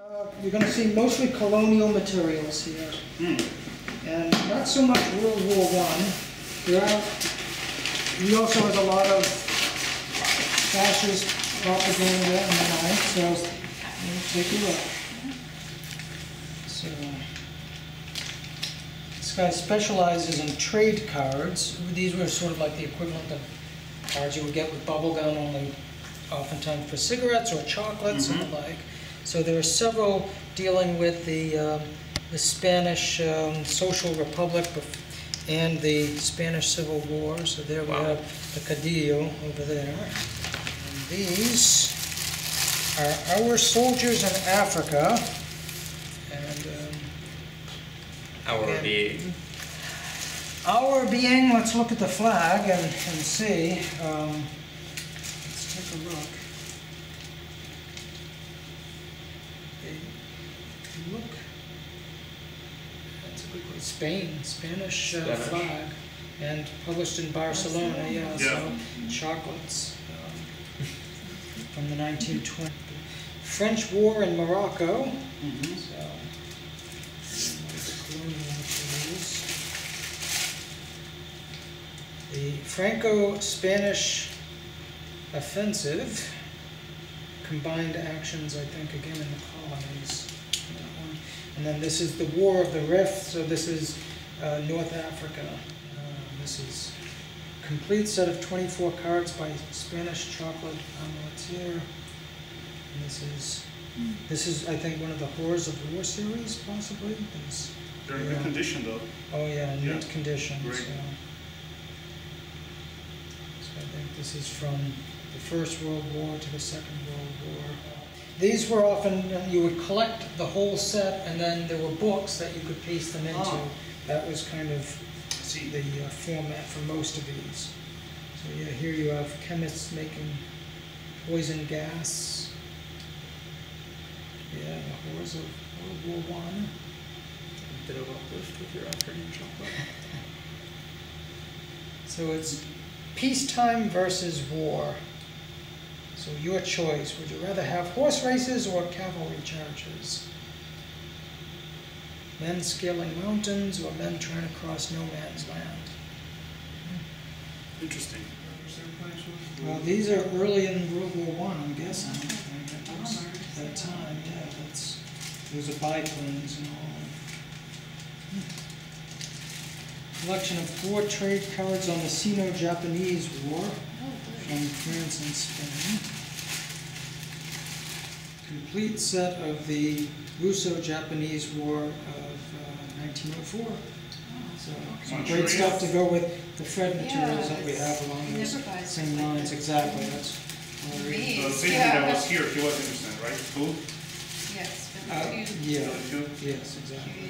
Uh, You're gonna see mostly colonial materials here. And not so much World War One. There are, he also has a lot of fascist propaganda in mind, so we'll take a look. So, this guy specializes in trade cards. These were sort of like the equivalent of cards you would get with bubble gum, only oftentimes for cigarettes or chocolates and the like. So there are several dealing with the, um, the Spanish um, Social Republic and the Spanish Civil War. So there we have the Caudillo over there. And these are our soldiers in Africa. And um, Our Okay. being. our being, let's look at the flag and, and see. Um, let's take a look. They look. That's a good one. Spain, Spanish uh, Spanish. flag, and published in Barcelona. Yeah, so Yeah. chocolates um, from the 1920s. French War in Morocco. So, one of the colonial materials. The Franco-Spanish offensive, combined actions, I think, again in the colonies. And then this is the War of the Rif, so this is uh, North Africa. Uh, This is a complete set of 24 cards by Spanish Chocolate Amatller. And this is, this is, I think, one of the Horrors of War series, possibly. There's- They're in good Yeah. condition though. Oh, yeah, Yeah. mint condition, so. So I think this is from the First World War to the Second World War. These were often, you would collect the whole set, and then there were books that you could piece them into. Ah. That was kind of see the uh, format for most of these. So yeah, here you have chemists making poison gas. Yeah, the horrors of World War One. Bit of uplift with your afternoon chocolate. So it's peacetime versus war. So your choice. Would you rather have horse races or cavalry charges? Men scaling mountains or men trying to cross no man's land? Interesting. Well, these are early in World War One, I'm guessing. That time, yeah, that's, those are biplanes and all. Collection of four trade cards on the Sino-Japanese War from France and Spain. Complete set of the Russo-Japanese War of uh, 1904. So, some great stuff to go with the Fred materials that we have along Yeah, those same lines, exactly, that's. one of the reasons. The Yes, patient yeah. that was here, he was interested, right? Who? Yes, Uh, Yeah, yes, exactly. you